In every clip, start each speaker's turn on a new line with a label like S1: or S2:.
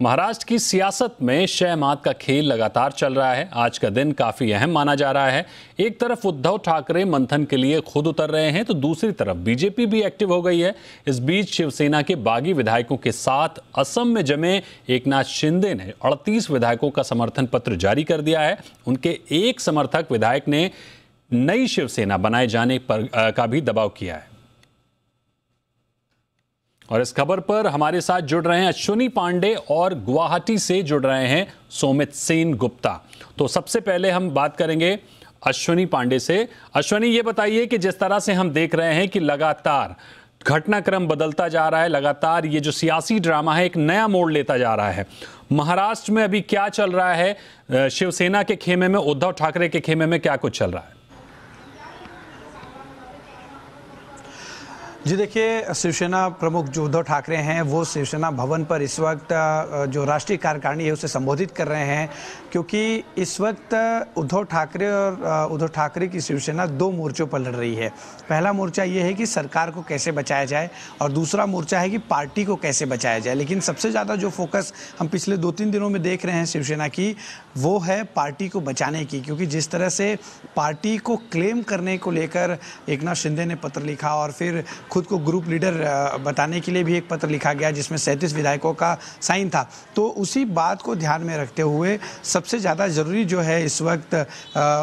S1: महाराष्ट्र की सियासत में शह मात का खेल लगातार चल रहा है। आज का दिन काफ़ी अहम माना जा रहा है। एक तरफ़ उद्धव ठाकरे मंथन के लिए खुद उतर रहे हैं तो दूसरी तरफ़ बीजेपी भी एक्टिव हो गई है। इस बीच शिवसेना के बागी विधायकों के साथ असम में जमे एकनाथ शिंदे ने 38 विधायकों का समर्थन पत्र जारी कर दिया है। उनके एक समर्थक विधायक ने नई शिवसेना बनाए जाने पर का भी दबाव किया है। और इस खबर पर हमारे साथ जुड़ रहे हैं अश्विनी पांडे और गुवाहाटी से जुड़ रहे हैं सोमित सेन गुप्ता। तो सबसे पहले हम बात करेंगे अश्विनी पांडे से। अश्विनी, ये बताइए कि जिस तरह से हम देख रहे हैं कि लगातार घटनाक्रम बदलता जा रहा है, लगातार ये जो सियासी ड्रामा है, एक नया मोड़ लेता जा रहा है। महाराष्ट्र में अभी क्या चल रहा है? शिवसेना के खेमे में, उद्धव ठाकरे के खेमे में क्या कुछ चल रहा है?
S2: जी देखिए, शिवसेना प्रमुख जो उद्धव ठाकरे हैं, वो शिवसेना भवन पर इस वक्त जो राष्ट्रीय कार्यकारिणी है, उसे संबोधित कर रहे हैं क्योंकि इस वक्त उद्धव ठाकरे और उद्धव ठाकरे की शिवसेना दो मोर्चों पर लड़ रही है। पहला मोर्चा ये है कि सरकार को कैसे बचाया जाए और दूसरा मोर्चा है कि पार्टी को कैसे बचाया जाए। लेकिन सबसे ज़्यादा जो फोकस हम पिछले दो तीन दिनों में देख रहे हैं शिवसेना की, वो है पार्टी को बचाने की। क्योंकि जिस तरह से पार्टी को क्लेम करने को लेकर एक शिंदे ने पत्र लिखा और फिर खुद को ग्रुप लीडर बताने के लिए भी एक पत्र लिखा गया जिसमें सैंतीस विधायकों का साइन था। तो उसी बात को ध्यान में रखते हुए सबसे ज़्यादा ज़रूरी जो है इस वक्त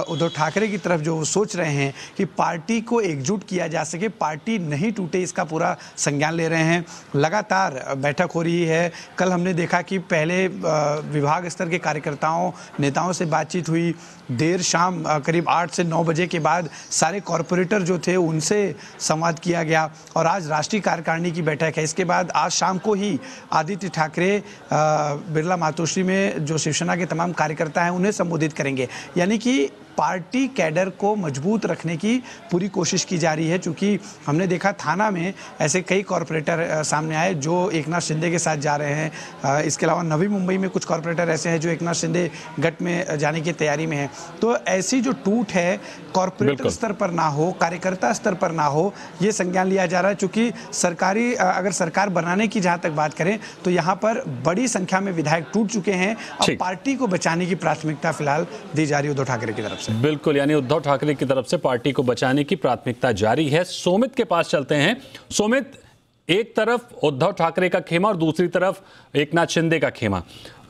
S2: उद्धव ठाकरे की तरफ़ जो वो सोच रहे हैं कि पार्टी को एकजुट किया जा सके, पार्टी नहीं टूटे इसका पूरा संज्ञान ले रहे हैं। लगातार बैठक हो रही है। कल हमने देखा कि पहले विभाग स्तर के कार्यकर्ताओं, नेताओं से बातचीत हुई। देर शाम करीब आठ से नौ बजे के बाद सारे कॉरपोरेटर जो थे उनसे संवाद किया गया। और आज राष्ट्रीय कार्यकारिणी की बैठक है। इसके बाद आज शाम को ही आदित्य ठाकरे बिरला मातोश्री में जो शिवसेना के तमाम कार्यकर्ता हैं, उन्हें संबोधित करेंगे। यानी कि पार्टी कैडर को मज़बूत रखने की पूरी कोशिश की जा रही है क्योंकि हमने देखा थाना में ऐसे कई कॉरपोरेटर सामने आए जो एक नाथ शिंदे के साथ जा रहे हैं। इसके अलावा नवी मुंबई में कुछ कॉरपोरेटर ऐसे हैं जो एक नाथ शिंदे गट में जाने की तैयारी में है। तो ऐसी जो टूट है कॉरपोरेटर स्तर पर ना हो कार्यकर्ता स्तर पर ना हो ये संज्ञान लिया जा रहा है चूँकि सरकारी अगर सरकार बनाने की जहाँ तक बात करें तो यहाँ पर बड़ी संख्या में विधायक टूट चुके हैं। और पार्टी को बचाने की प्राथमिकता फ़िलहाल दी जा रही है उद्धव ठाकरे की तरफ़ से।
S1: बिल्कुल, यानी उद्धव ठाकरे की तरफ़ से पार्टी को बचाने की प्राथमिकता जारी है। सोमित के पास चलते हैं। सोमित, एक तरफ़ उद्धव ठाकरे का खेमा और दूसरी तरफ़ एकनाथ शिंदे का खेमा।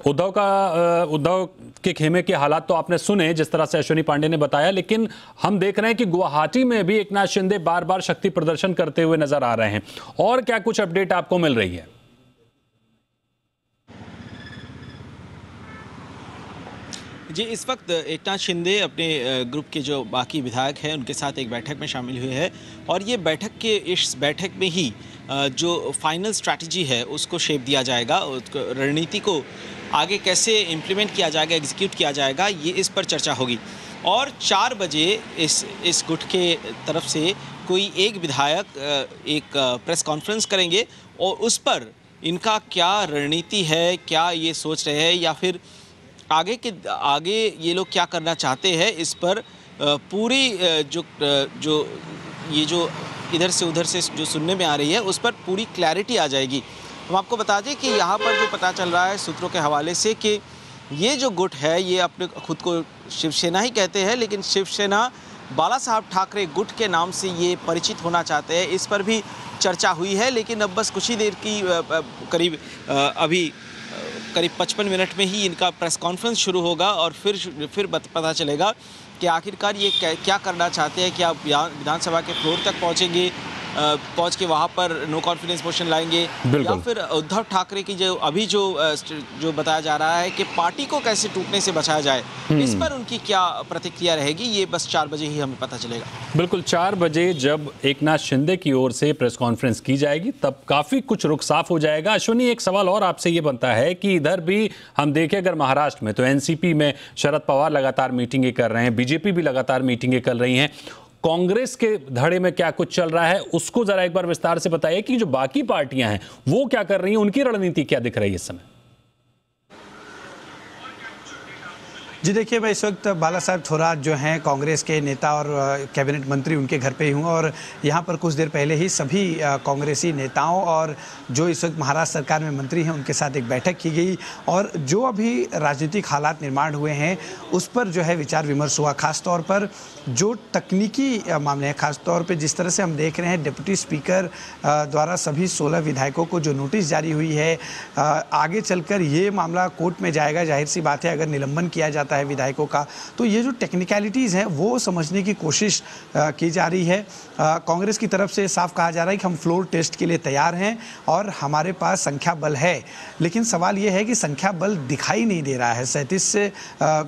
S1: उद्धव का उद्धव के खेमे के हालात तो आपने सुने, जिस तरह से अश्विनी पांडे ने बताया, लेकिन हम देख रहे हैं कि गुवाहाटी में भी एकनाथ शिंदे बार बार शक्ति प्रदर्शन करते हुए नज़र आ रहे हैं। और क्या कुछ अपडेट आपको मिल रही है?
S3: जी, इस वक्त एकनाथ शिंदे अपने ग्रुप के जो बाकी विधायक हैं, उनके साथ एक बैठक में शामिल हुए हैं और ये बैठक के इस बैठक में ही जो फाइनल स्ट्रैटेजी है, उसको शेप दिया जाएगा रणनीति को आगे कैसे इम्प्लीमेंट किया जाएगा एग्जीक्यूट किया जाएगा, ये इस पर चर्चा होगी। और चार बजे इस इस गुट के तरफ़ से कोई एक विधायक एक प्रेस कॉन्फ्रेंस करेंगे और उस पर इनका क्या रणनीति है, क्या ये सोच रहे हैं या फिर आगे के, आगे ये लोग क्या करना चाहते हैं, इस पर पूरी जो जो, ये जो इधर से उधर से जो सुनने में आ रही है, उस पर पूरी क्लैरिटी आ जाएगी। हम आपको बता दें कि यहाँ पर जो पता चल रहा है सूत्रों के हवाले से कि ये जो गुट है, ये अपने खुद को शिवसेना ही कहते हैं, लेकिन शिवसेना बाला साहब ठाकरे गुट के नाम से ये परिचित होना चाहते हैं। इस पर भी चर्चा हुई है, लेकिन अब बस कुछ ही देर की करीब अभी करीब 55 मिनट में ही इनका प्रेस कॉन्फ्रेंस शुरू होगा और फिर फिर पता चलेगा कि आखिरकार ये क्या करना चाहते हैं कि क्या विधानसभा के फ्लोर तक पहुँचेंगे पहुँच के वहाँ पर नो कॉन्फिडेंस मोशन लाएँगे। या फिर उद्धव ठाकरे की जो अभी जो जो बताया जा रहा है कि पार्टी को कैसे टूटने से बचाया जाए हम्म। इस पर उनकी क्या प्रतिक्रिया रहेगी ये बस चार बजे ही हमें पता चलेगा।
S1: बिल्कुल चार बजे जब एक नाथ शिंदे की ओर से प्रेस कॉन्फ्रेंस की जाएगी तब काफ़ी कुछ रुख साफ़ हो जाएगा। अश्विनी एक सवाल और आपसे ये बनता है कि इधर भी हम देखें अगर महाराष्ट्र में तो एनसीपी में शरद पवार लगातार मीटिंगें कर रहे हैं बीजेपी भी लगातार मीटिंगें कर रही हैं। कांग्रेस के धड़े में क्या कुछ चल रहा है, उसको जरा एक बार विस्तार से बताइए कि जो बाकी पार्टियाँ हैं, वो क्या कर रही हैं, उनकी रणनीति क्या दिख रही है इस समय?
S2: जी, देखिए, मैं इस वक्त बाला साहब थोराट जो हैं, कांग्रेस के नेता और कैबिनेट मंत्री उनके घर पे ही हूँ और यहाँ पर कुछ देर पहले ही सभी कांग्रेसी नेताओं और जो इस वक्त महाराष्ट्र सरकार में मंत्री हैं, उनके साथ एक बैठक की गई और जो अभी राजनीतिक हालात निर्माण हुए हैं, उस पर जो है विचार विमर्श हुआ। खास तौर पर जो तकनीकी मामले हैं खासतौर पर जिस तरह से हम देख रहे हैं, डिप्टी स्पीकर द्वारा सभी सोलह विधायकों को जो नोटिस जारी हुई है आगे चलकर ये मामला कोर्ट में जाएगा, ज़ाहिर सी बात है, अगर निलंबन किया जाता है विधायकों का। तो ये जो टेक्निकलिटीज़ हैं, वो समझने की कोशिश की जा रही है। कांग्रेस की तरफ़ से साफ़ कहा जा रहा है कि हम फ्लोर टेस्ट के लिए तैयार हैं और हमारे पास संख्या बल है। लेकिन सवाल ये है कि संख्या बल दिखाई नहीं दे रहा है। सैंतीस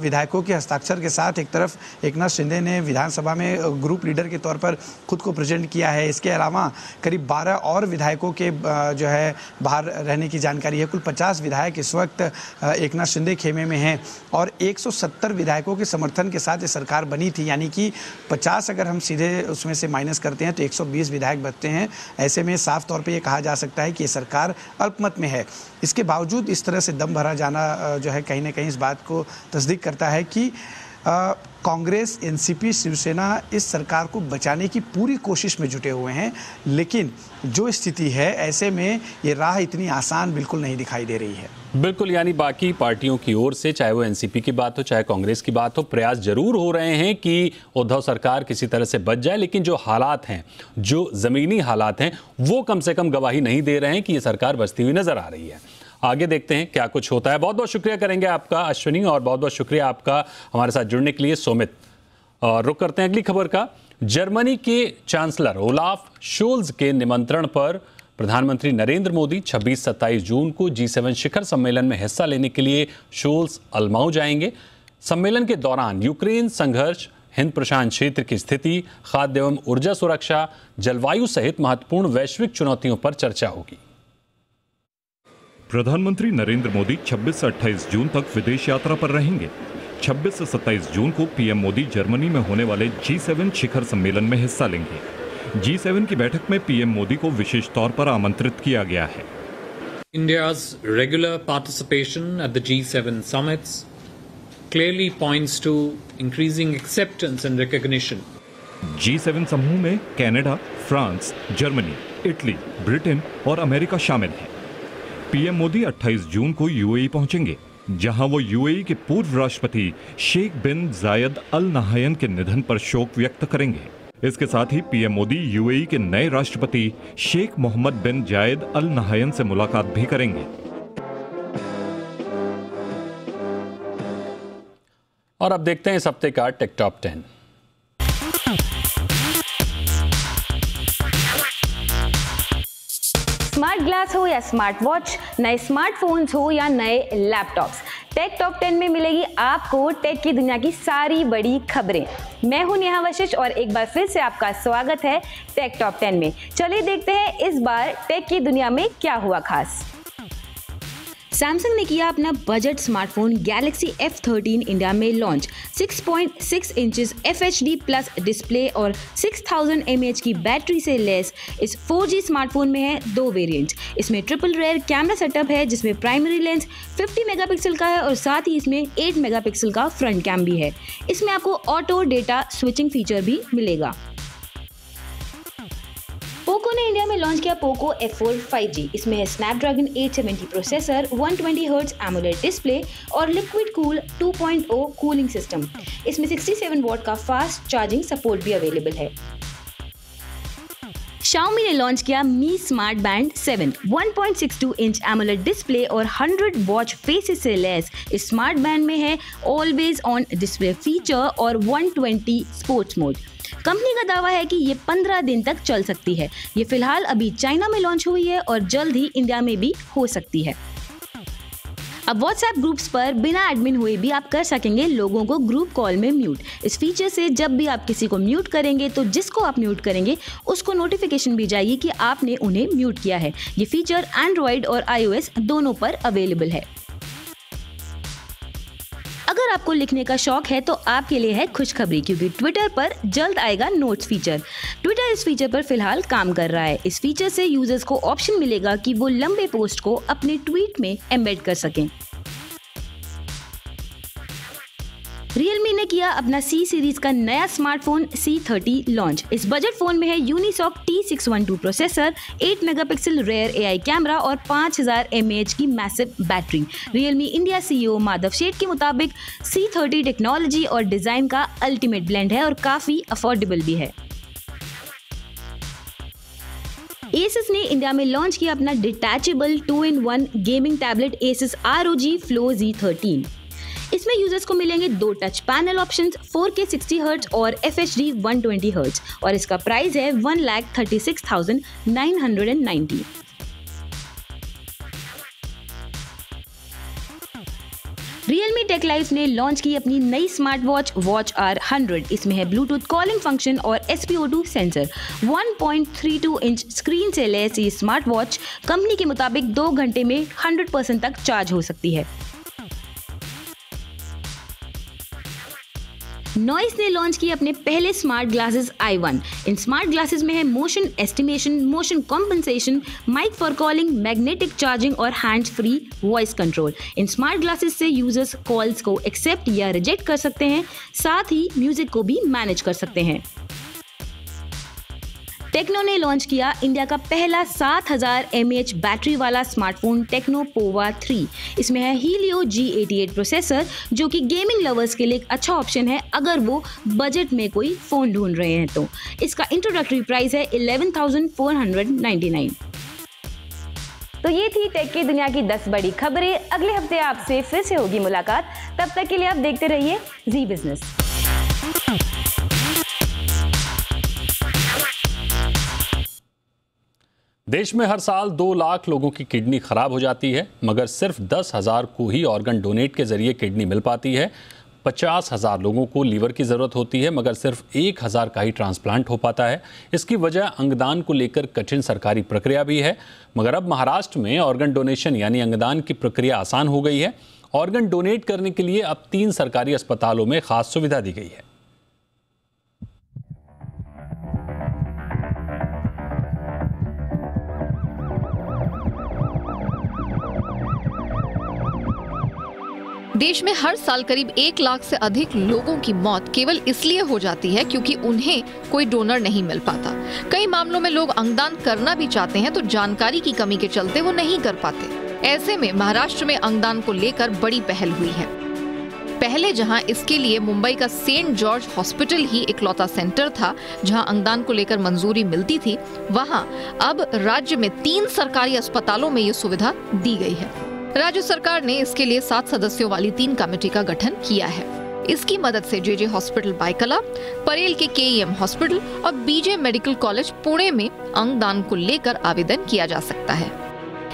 S2: विधायकों के हस्ताक्षर के साथ एक तरफ़ एक शिंदे ने विधानसभा में ग्रुप लीडर के तौर पर खुद को प्रेजेंट किया है। इसके अलावा करीब 12 और विधायकों के जो है, बाहर रहने की जानकारी है। कुल 50 विधायक इस वक्त एक शिंदे खेमे में हैं और 170 विधायकों के समर्थन के साथ ये सरकार बनी थी, यानी कि 50 अगर हम सीधे उसमें से माइनस करते हैं तो 120 विधायक बचते हैं। ऐसे में साफ़ तौर पर यह कहा जा सकता है कि ये सरकार अल्पमत में है। इसके बावजूद इस तरह से दम भरा जाना जो है कहीं ना कहीं इस बात को तस्दीक करता है कि कांग्रेस, एनसीपी, शिवसेना इस सरकार को बचाने की पूरी कोशिश में जुटे हुए हैं, लेकिन जो स्थिति है, ऐसे में ये राह इतनी आसान बिल्कुल नहीं दिखाई दे रही है।
S1: बिल्कुल, यानी बाकी पार्टियों की ओर से, चाहे वो एनसीपी की बात हो, चाहे कांग्रेस की बात हो, प्रयास ज़रूर हो रहे हैं कि उद्धव सरकार किसी तरह से बच जाए, लेकिन जो हालात हैं, जो ज़मीनी हालात हैं, वो कम से कम गवाही नहीं दे रहे हैं कि ये सरकार बचती हुई नज़र आ रही है। आगे देखते हैं क्या कुछ होता है। बहुत बहुत शुक्रिया करेंगे आपका, अश्विनी, और बहुत बहुत शुक्रिया आपका हमारे साथ जुड़ने के लिए, सोमित। और रुक करते हैं अगली खबर का। जर्मनी के चांसलर ओलाफ शोल्स के निमंत्रण पर प्रधानमंत्री नरेंद्र मोदी 26-27 जून को जी सेवन शिखर सम्मेलन में हिस्सा लेने के लिए शोल्स अलमाऊ जाएँगे। सम्मेलन के दौरान यूक्रेन संघर्ष, हिंद प्रशांत क्षेत्र की स्थिति, खाद्य एवं ऊर्जा सुरक्षा, जलवायु सहित महत्वपूर्ण वैश्विक चुनौतियों पर चर्चा होगी।
S4: प्रधानमंत्री नरेंद्र मोदी 26 से 28 जून तक विदेश यात्रा पर रहेंगे 26 से 27 जून को पीएम मोदी जर्मनी में होने वाले जी सेवन शिखर सम्मेलन में हिस्सा लेंगे जी सेवन की बैठक में पीएम मोदी को विशेष तौर पर आमंत्रित किया गया है
S5: India's regular participation at the G7 summits clearly points to increasing acceptance and recognition.
S4: G7 समूह में Canada, France, Germany, Italy, Britain और अमेरिका शामिल हैं। पीएम मोदी 28 जून को यूएई पहुँचेंगे, जहाँ वो यूएई के पूर्व राष्ट्रपति शेख बिन जायद अल नहायन के निधन पर शोक व्यक्त करेंगे। इसके साथ ही पीएम मोदी यूएई के नए राष्ट्रपति शेख मोहम्मद बिन जायद अल नहायन से मुलाकात भी करेंगे।
S1: और अब देखते हैं इस हफ़्ते का टेकटॉप टेन।
S6: ग्लास हो या स्मार्ट वॉच नए स्मार्टफोन्स हो या नए लैपटॉप्स टेक टॉप टेन में मिलेगी आपको टेक की दुनिया की सारी बड़ी खबरें। मैं हूँ नेहा वशिष और एक बार फिर से आपका स्वागत है टेक टॉप टेन में। चलिए देखते हैं इस बार टेक की दुनिया में क्या हुआ खास। सैमसंग ने किया अपना budget smartphone Galaxy F13 India में launch 6.6 inches FHD plus display और 6000 mAh की बैटरी से लेस इस 4G स्मार्टफ़ोन में है दो वेरिएंट इसमें ट्रिपल रेयर कैमरा सेटअप है, जिसमें प्राइमरी लेंस 50 मेगापिक्सल का है और साथ ही इसमें 8 मेगापिक्सल का फ्रंट कैम भी है। इसमें आपको ऑटो डेटा स्विचिंग फीचर भी मिलेगा। पोको ने इंडिया में लॉन्च किया पोको F4 5G इसमें है Snapdragon 870 processor 120 twenty hertz AMOLED display और लिक्विड कूल 2.0 कूलिंग सिस्टम इसमें 67 वॉट का फास्ट चार्जिंग सपोर्ट भी अवेलेबल है। Xiaomi ने लॉन्च किया Mi smart band 7 1.62 inch AMOLED display और 100 वॉच फेसेस से लेस इस स्मार्ट बैंड में है ऑलवेज ऑन डिस्प्ले फीचर और 120 स्पोर्ट्स मोड कंपनी का दावा है कि ये 15 दिन तक चल सकती है। ये फ़िलहाल अभी चाइना में लॉन्च हुई है और जल्द ही इंडिया में भी हो सकती है। अब व्हाट्सएप ग्रुप्स पर बिना एडमिन हुए भी आप कर सकेंगे लोगों को ग्रुप कॉल में म्यूट इस फीचर से जब भी आप किसी को म्यूट करेंगे तो जिसको आप म्यूट करेंगे, उसको नोटिफिकेशन भी जाएगी कि आपने उन्हें म्यूट किया है। ये फीचर एंड्रॉयड और आईओएस दोनों पर अवेलेबल है। अगर आपको लिखने का शौक है तो आपके लिए है खुशखबरी, क्योंकि ट्विटर पर जल्द आएगा नोट्स फीचर ट्विटर इस फीचर पर फ़िलहाल काम कर रहा है। इस फीचर से यूज़र्स को ऑप्शन मिलेगा कि वो लंबे पोस्ट को अपने ट्वीट में एम्बेड कर सकें। Realme ने किया अपना सी सीरीज़ का नया स्मार्टफ़ोन C30 लॉन्च इस बजट फ़ोन में है Unisoc T six one two processor 8 megapixel rear AI camera और 5000 mAh की massive battery Realme India CEO Madhav Sheth के मुताबिक C30 टेक्नोलॉजी और डिज़ाइन का अल्टीमेट ब्लेंड है और काफ़ी अफोर्डेबल भी है. एसिस ने इंडिया में लॉन्च किया अपना detachable two in one gaming tablet Asus R O G flow G thirteen इसमें यूज़र्स को मिलेंगे दो touch panel option 4K 60 hertz और F H D one twenty hertz और इसका प्राइस है one lakh thirty six thousand nine hundred and ninety Realme Tech Life ने launch की अपनी नई स्मार्ट वॉच वॉच आर 100 इसमें है ब्लूटूथ कॉलिंग फ़ंक्शन और SpO2 सेंसर 1.32 इंच स्क्रीन से लैस ये स्मार्ट वॉच कंपनी के मुताबिक दो घंटे में 100% तक चार्ज हो सकती है। नॉइस ने लॉन्च किए अपने पहले स्मार्ट ग्लासेस आई वन इन स्मार्ट ग्लासेस में है motion estimation motion compensation mic for calling magnetic charging और हैंड फ्री वॉइस कंट्रोल इन स्मार्ट ग्लासेस से यूज़र्स कॉल्स को एक्सेप्ट या रिजेक्ट कर सकते हैं, साथ ही म्यूज़िक को भी मैनेज कर सकते हैं। टेक्नो ने लॉन्च किया इंडिया का पहला 7000 हज़ार बैटरी वाला स्मार्टफ़ोन टेक्नो पोवा 3 इसमें है हीलियो G88 प्रोसेसर जो कि गेमिंग लवर्स के लिए एक अच्छा ऑप्शन है अगर वो बजट में कोई फ़ोन ढूंढ रहे हैं तो। इसका इंट्रोडक्टरी प्राइस है 11,499 तो ये थी टेक की दुनिया की 10 बड़ी खबरें। अगले हफ़्ते आपसे फिर से होगी मुलाकात। तब तक के लिए आप देखते रहिए जी बिज़नेस
S1: देश में हर साल दो लाख लोगों की किडनी खराब हो जाती है, मगर सिर्फ़ दस हज़ार को ही ऑर्गन डोनेट के ज़रिए किडनी मिल पाती है। पचास हज़ार लोगों को लीवर की ज़रूरत होती है, मगर सिर्फ़ एक हज़ार का ही ट्रांसप्लांट हो पाता है। इसकी वजह अंगदान को लेकर कठिन सरकारी प्रक्रिया भी है, मगर अब महाराष्ट्र में ऑर्गन डोनेशन यानी अंगदान की प्रक्रिया आसान हो गई है। ऑर्गन डोनेट करने के लिए अब तीन सरकारी अस्पतालों में खास सुविधा दी गई है।
S7: देश में हर साल करीब एक लाख से अधिक लोगों की मौत केवल इसलिए हो जाती है क्योंकि उन्हें कोई डोनर नहीं मिल पाता। कई मामलों में लोग अंगदान करना भी चाहते हैं तो जानकारी की कमी के चलते वो नहीं कर पाते। ऐसे में महाराष्ट्र में अंगदान को लेकर बड़ी पहल हुई है। पहले जहाँ इसके लिए मुंबई का सेंट जॉर्ज हॉस्पिटल ही इकलौता सेंटर था, जहाँ अंगदान को लेकर मंजूरी मिलती थी, वहाँ अब राज्य में तीन सरकारी अस्पतालों में ये सुविधा दी गई है। राज्य सरकार ने इसके लिए सात सदस्यों वाली तीन कमेटी का गठन किया है। इसकी मदद से जेजे हॉस्पिटल बाइकला, परेल के के हॉस्पिटल और बीजे मेडिकल कॉलेज पुणे में अंगदान को लेकर आवेदन किया जा सकता है।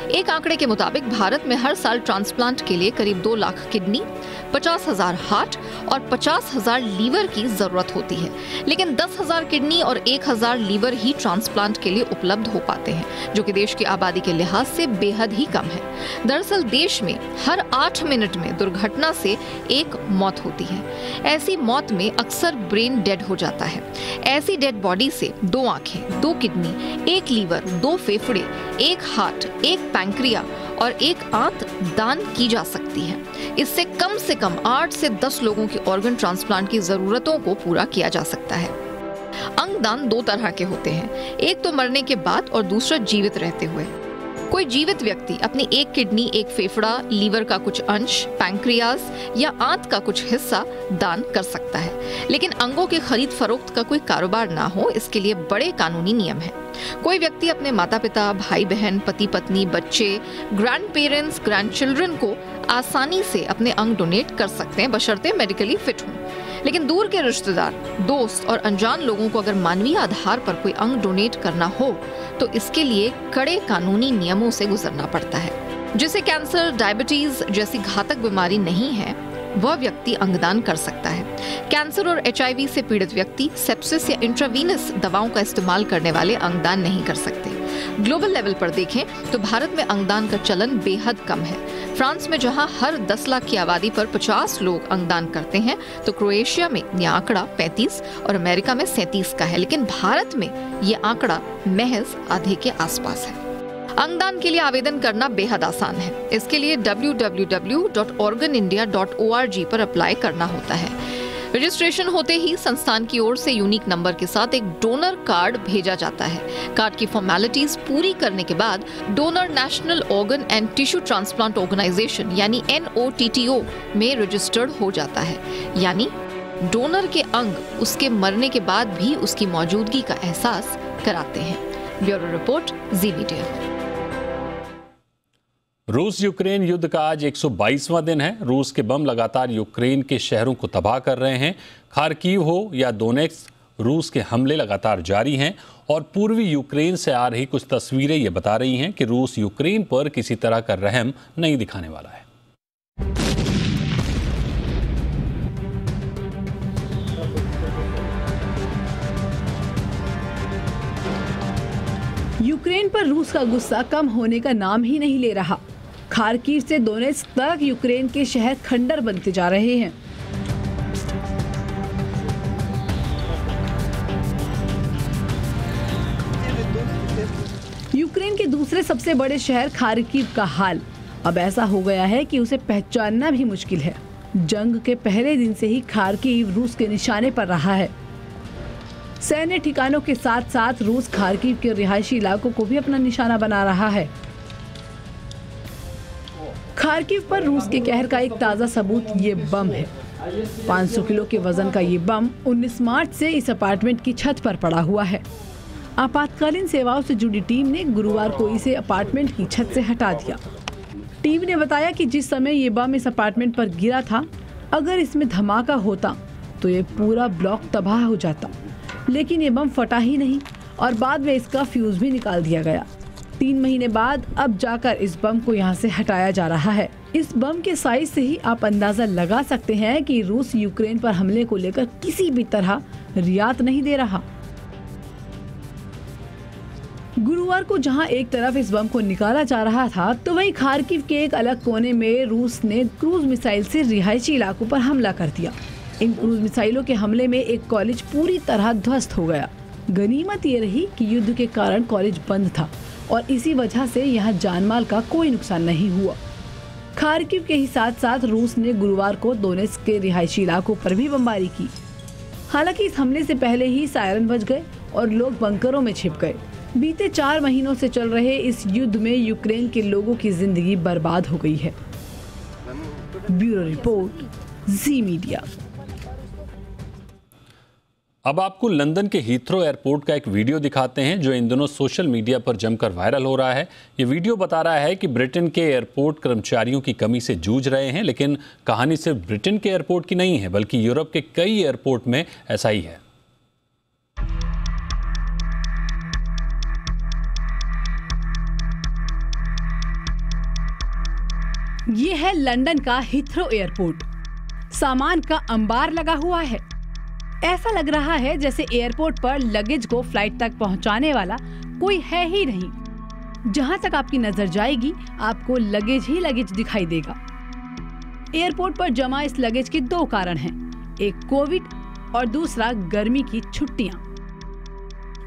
S7: एक आंकड़े के मुताबिक, भारत में हर साल ट्रांसप्लांट के लिए करीब दो लाख किडनी पचास हज़ार हार्ट और पचास हज़ार लीवर की ज़रूरत होती है। लेकिन दस हज़ार किडनी और एक हज़ार लीवर ही ट्रांसप्लांट के लिए उपलब्ध हो पाते हैं, जो कि देश की आबादी के लिहाज से बेहद ही कम है। दरअसल देश में हर आठ मिनट में दुर्घटना से एक मौत होती है। ऐसी मौत में अक्सर ब्रेन डेड हो जाता है। ऐसी डेड बॉडी से दो आँखें, दो किडनी, एक लीवर, दो फेफड़े, एक हार्ट, एक पैंक्रिया और एक आंत दान की जा सकती है। इससे कम से कम आठ से दस लोगों की ऑर्गन ट्रांसप्लांट की जरूरतों को पूरा किया जा सकता है। अंगदान दो तरह के होते हैं, एक तो मरने के बाद और दूसरा जीवित रहते हुए। कोई जीवित व्यक्ति अपनी एक किडनी, एक फेफड़ा, लीवर का कुछ अंश पैंक्रियाज या आंत का कुछ हिस्सा दान कर सकता है। लेकिन अंगों के खरीद फरोख्त का कोई कारोबार ना हो, इसके लिए बड़े कानूनी नियम हैं। कोई व्यक्ति अपने माता पिता भाई बहन पति पत्नी बच्चे ग्रैंड पेरेंट्स ग्रैंड चिल्ड्रन को आसानी से अपने अंग डोनेट कर सकते हैं, बशर्ते मेडिकली फिट हों। लेकिन दूर के रिश्तेदार, दोस्त और अनजान लोगों को अगर मानवीय आधार पर कोई अंग डोनेट करना हो तो इसके लिए कड़े कानूनी नियमों से गुजरना पड़ता है। जिसे कैंसर डायबिटीज़ जैसी घातक बीमारी नहीं है वह व्यक्ति अंगदान कर सकता है। कैंसर और एचआईवी से पीड़ित व्यक्ति सेप्सिस या इंट्रावीनस दवाओं का इस्तेमाल करने वाले अंगदान नहीं कर सकते। ग्लोबल लेवल पर देखें तो भारत में अंगदान का चलन बेहद कम है। फ्रांस में जहाँ हर 10 लाख की आबादी पर 50 लोग अंगदान करते हैं तो क्रोएशिया में यह आंकड़ा 35 और अमेरिका में 37 का है, लेकिन भारत में यह आंकड़ा महज आधे के आसपास है। अंगदान के लिए आवेदन करना बेहद आसान है। इसके लिए www.organindia.org पर अप्लाई करना होता है। रजिस्ट्रेशन होते ही संस्थान की ओर से यूनिक नंबर के साथ एक डोनर कार्ड भेजा जाता है। कार्ड की फॉर्मेलिटीज पूरी करने के बाद donor national organ and tissue transplant organisation यानी एन में रजिस्टर्ड हो जाता है। यानी डोनर के अंग उसके मरने के बाद भी उसकी मौजूदगी का एहसास कराते हैं। ब्यूरो रिपोर्ट जी मीडिया
S1: रूस यूक्रेन युद्ध का आज 122वां दिन है। रूस के बम लगातार यूक्रेन के शहरों को तबाह कर रहे हैं। खारकीव हो या दोनेक्स रूस के हमले लगातार जारी हैं और पूर्वी यूक्रेन से आ रही कुछ तस्वीरें ये बता रही हैं कि रूस यूक्रेन पर किसी तरह का रहम नहीं दिखाने वाला है।
S8: यूक्रेन पर रूस का गुस्सा कम होने का नाम ही नहीं ले रहा। खारकीव से दोनेत्स्क तक यूक्रेन के शहर खंडर बनते जा रहे हैं। यूक्रेन के दूसरे सबसे बड़े शहर खारकीव का हाल। अब ऐसा हो गया है कि उसे पहचानना भी मुश्किल है। जंग के पहले दिन से ही खारकीव रूस के निशाने पर रहा है। सैन्य ठिकानों के साथ साथ रूस खारकीव के रिहायशी इलाकों को भी अपना निशाना बना रहा है। खारकीव पर रूस के कहर का एक ताज़ा सबूत, ये बम है। 500 किलो के वज़न का ये बम 19 मार्च से इस अपार्टमेंट की छत पर पड़ा हुआ है। आपातकालीन सेवाओं से जुड़ी टीम ने गुरुवार को इसे अपार्टमेंट की छत से हटा दिया। टीम ने बताया कि जिस समय ये बम इस अपार्टमेंट पर गिरा था, अगर इसमें धमाका होता तो ये पूरा ब्लॉक तबाह हो जाता। लेकिन ये बम फटा ही नहीं, और बाद में इसका फ्यूज भी निकाल दिया गया। तीन महीने बाद अब जाकर इस बम को यहाँ से हटाया जा रहा है। इस बम के साइज़ से ही आप अंदाज़ा लगा सकते हैं कि रूस यूक्रेन पर हमले को लेकर किसी भी तरह रियात नहीं दे रहा। गुरुवार को जहाँ एक तरफ़ इस बम को निकाला जा रहा था तो वहीं खारकिव के एक अलग कोने में रूस ने क्रूज मिसाइल से रिहायशी इलाकों पर हमला कर दिया। इन क्रूज मिसाइलों के हमले में एक कॉलेज पूरी तरह ध्वस्त हो गया। गनीमत ये रही कि युद्ध के कारण कॉलेज बंद था। और इसी वजह से यहाँ जानमाल का कोई नुकसान नहीं हुआ। खारकिव के ही साथ साथ रूस ने गुरुवार को दोनेस के रिहायशी इलाकों पर भी बमबारी की। हालाँकि इस हमले से पहले ही सायरन बज गए और लोग बंकरों में छिप गए। बीते चार महीनों से चल रहे इस युद्ध में यूक्रेन के लोगों की ज़िंदगी बर्बाद हो गई है। Bureau report, Zee media.
S1: अब आपको लंदन के हीथ्रो एयरपोर्ट का एक वीडियो दिखाते हैं, जो इन दिनों सोशल मीडिया पर जमकर वायरल हो रहा है। ये वीडियो बता रहा है कि ब्रिटेन के एयरपोर्ट कर्मचारियों की कमी से जूझ रहे हैं, लेकिन कहानी सिर्फ़ ब्रिटेन के एयरपोर्ट की नहीं है, बल्कि यूरोप के कई एयरपोर्ट में ऐसा ही है।
S8: ये है लंदन का हिथ्रो एयरपोर्ट सामान का अंबार लगा हुआ है। ऐसा लग रहा है जैसे एयरपोर्ट पर लगेज को फ़्लाइट तक पहुँचाने वाला कोई है ही नहीं। जहाँ तक आपकी नज़र जाएगी, आपको लगेज ही लगेज दिखाई देगा। एयरपोर्ट पर जमा इस लगेज के दो कारण हैं। एक, कोविड, और दूसरा, गर्मी की छुट्टियाँ।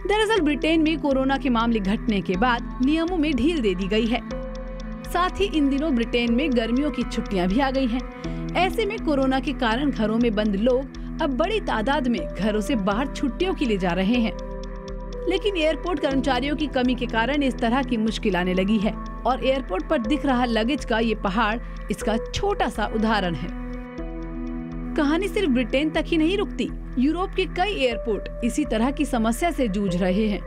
S8: दरअसल, ब्रिटेन में कोरोना के मामले घटने के बाद नियमों में ढील दे दी गई है। साथ ही इन दिनों ब्रिटेन में गर्मियों की छुट्टियाँ भी आ गई हैं। ऐसे में कोरोना के कारण घरों में बंद लोग अब बड़ी तादाद में घरों से बाहर छुट्टियों के लिए जा रहे हैं। लेकिन एयरपोर्ट कर्मचारियों की कमी के कारण इस तरह की मुश्किल आने लगी है और एयरपोर्ट पर दिख रहा लगेज का ये पहाड़ इसका छोटा सा उदाहरण है। कहानी सिर्फ़ ब्रिटेन तक ही नहीं रुकती, यूरोप के कई एयरपोर्ट इसी तरह की समस्या से जूझ रहे हैं।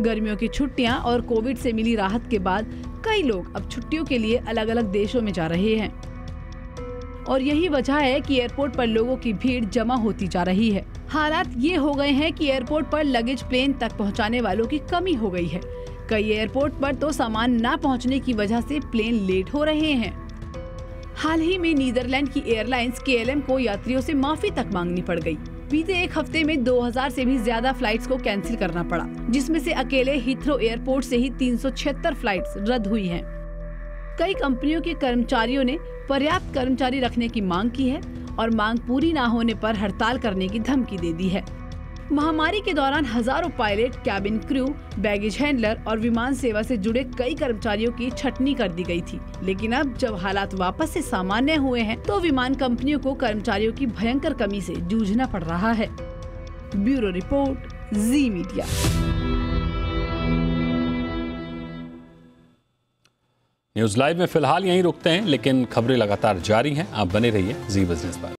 S8: गर्मियों की छुट्टियाँ और कोविड से मिली राहत के बाद कई लोग अब छुट्टियों के लिए अलग अलग देशों में जा रहे हैं। और यही वजह है कि एयरपोर्ट पर लोगों की भीड़ जमा होती जा रही है हालात ये हो गए हैं कि एयरपोर्ट पर लगेज प्लेन तक पहुँचाने वालों की कमी हो गई है कई एयरपोर्ट पर तो सामान न पहुँचने की वजह से प्लेन लेट हो रहे हैं हाल ही में नीदरलैंड की एयरलाइंस के को यात्रियों से माफ़ी तक मांगनी पड़ गई। बीते एक हफ़्ते में 2000 से भी ज़्यादा फ्लाइट्स को कैंसिल करना पड़ा, जिसमें से अकेले हिथ्रो एयरपोर्ट से ही तीन फ्लाइट्स रद्द हुई हैं। कई कंपनियों के कर्मचारियों ने पर्याप्त कर्मचारी रखने की मांग की है और मांग पूरी ना होने पर हड़ताल करने की धमकी दे दी है। महामारी के दौरान हज़ारों pilot, cabin crew, baggage handler और विमान सेवा से जुड़े कई कर्मचारियों की छटनी कर दी गई थी। लेकिन अब जब हालात वापस से सामान्य हुए हैं तो विमान कंपनियों को कर्मचारियों की भयंकर कमी से जूझना पड़ रहा है। Bureau report, Zee media.
S1: News live में फ़िलहाल यहीं रुकते हैं, लेकिन खबरें लगातार जारी हैं। आप बने रहिए जी बिज़नेस पर